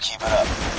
Keep it up.